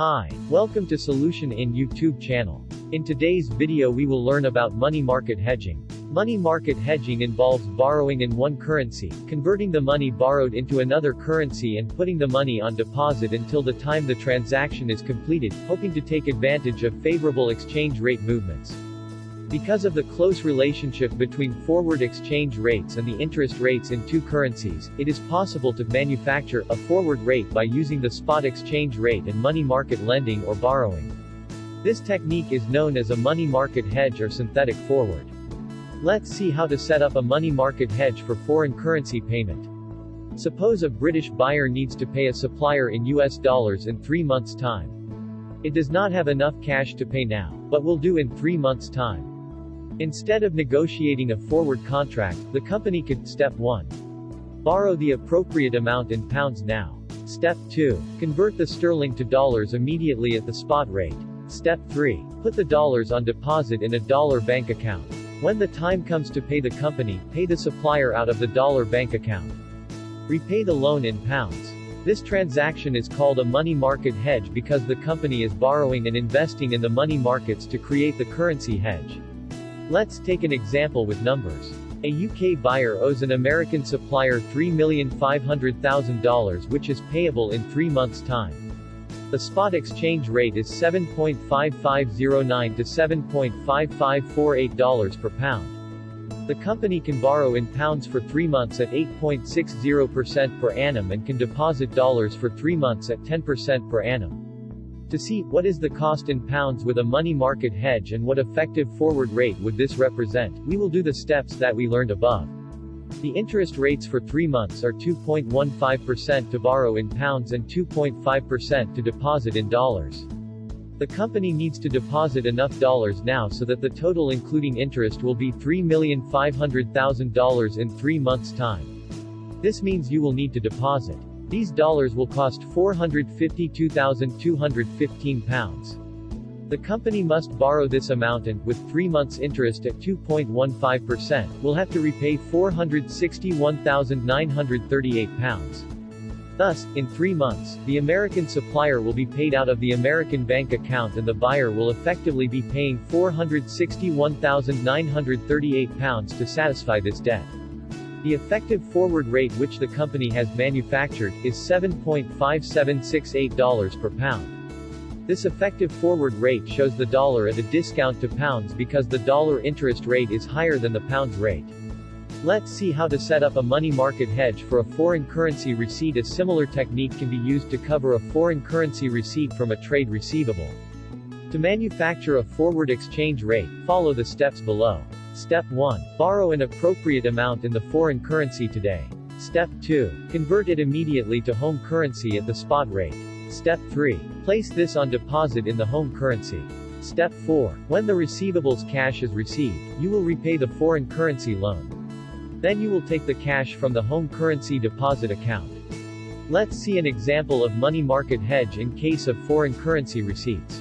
Hi, welcome to SolutionInn YouTube channel. In today's video we will learn about money market hedging. Money market hedging involves borrowing in one currency, converting the money borrowed into another currency and putting the money on deposit until the time the transaction is completed, hoping to take advantage of favorable exchange rate movements. Because of the close relationship between forward exchange rates and the interest rates in two currencies, it is possible to manufacture a forward rate by using the spot exchange rate and money market lending or borrowing. This technique is known as a money market hedge or synthetic forward. Let's see how to set up a money market hedge for foreign currency payment. Suppose a British buyer needs to pay a supplier in US dollars in three months' time. It does not have enough cash to pay now, but will do in three months' time. Instead of negotiating a forward contract, the company could, step 1. Borrow the appropriate amount in pounds now. Step 2. Convert the sterling to dollars immediately at the spot rate. Step 3. Put the dollars on deposit in a dollar bank account. When the time comes to pay the company, pay the supplier out of the dollar bank account. Repay the loan in pounds. This transaction is called a money market hedge because the company is borrowing and investing in the money markets to create the currency hedge. Let's take an example with numbers. A UK buyer owes an American supplier $3,500,000 which is payable in three months' time. The spot exchange rate is 7.5509 to $7.5548 per pound. The company can borrow in pounds for three months at 8.60% per annum and can deposit dollars for three months at 10% per annum. To see, what is the cost in pounds with a money market hedge and what effective forward rate would this represent, we will do the steps that we learned above. The interest rates for three months are 2.15% to borrow in pounds and 2.5% to deposit in dollars. The company needs to deposit enough dollars now so that the total including interest will be $3,500,000 in three months' time. This means you will need to deposit these dollars will cost 452,215 pounds. The company must borrow this amount and, with three months interest at 2.15%, will have to repay 461,938 pounds. Thus, in three months, the American supplier will be paid out of the American bank account and the buyer will effectively be paying 461,938 pounds to satisfy this debt. The effective forward rate which the company has manufactured, is $7.5768 per pound. This effective forward rate shows the dollar at a discount to pounds because the dollar interest rate is higher than the pounds rate. Let's see how to set up a money market hedge for a foreign currency receipt. A similar technique can be used to cover a foreign currency receipt from a trade receivable. To manufacture a forward exchange rate, follow the steps below. Step 1. Borrow an appropriate amount in the foreign currency today. Step 2. Convert it immediately to home currency at the spot rate. Step 3. Place this on deposit in the home currency. Step 4. When the receivables cash is received, you will repay the foreign currency loan. Then you will take the cash from the home currency deposit account. Let's see an example of money market hedge in case of foreign currency receipts.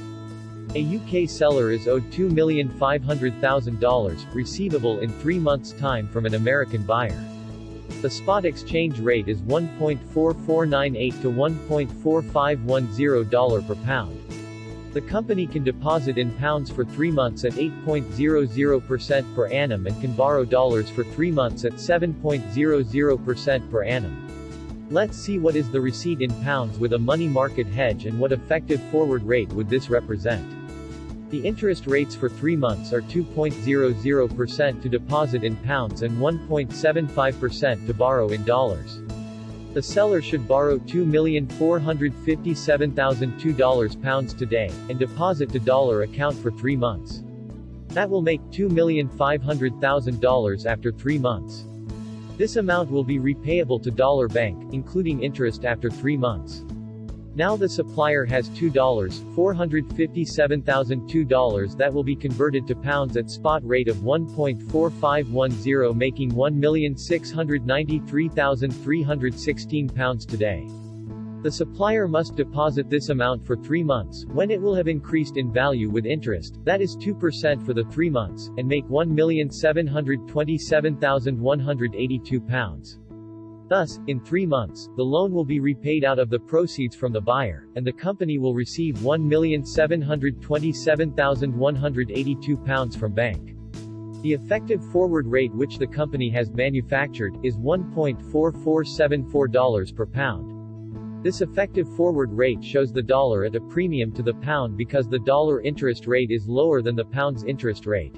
A UK seller is owed $2,500,000, receivable in three months' time from an American buyer. The spot exchange rate is 1.4498 to $1.4510 per pound. The company can deposit in pounds for three months at 8.00% per annum and can borrow dollars for three months at 7.00% per annum. Let's see what is the receipt in pounds with a money market hedge and what effective forward rate would this represent. The interest rates for three months are 2.00% to deposit in pounds and 1.75% to borrow in dollars. The seller should borrow $2,457,002 pounds today, and deposit to dollar account for three months. That will make $2,500,000 after three months. This amount will be repayable to Dollar Bank, including interest after three months. Now the supplier has $2, $457,002 that will be converted to pounds at spot rate of 1.4510 making 1,693,316 pounds today. The supplier must deposit this amount for three months, when it will have increased in value with interest, that is 2% for the three months, and make 1,727,182 pounds. Thus, in three months, the loan will be repaid out of the proceeds from the buyer, and the company will receive £1,727,182 from bank. The effective forward rate which the company has manufactured, is $1.4474 per pound. This effective forward rate shows the dollar at a premium to the pound because the dollar interest rate is lower than the pound's interest rate.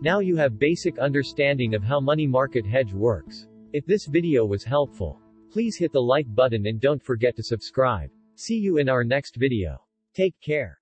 Now you have basic understanding of how money market hedge works. If this video was helpful, please hit the like button and don't forget to subscribe. See you in our next video. Take care.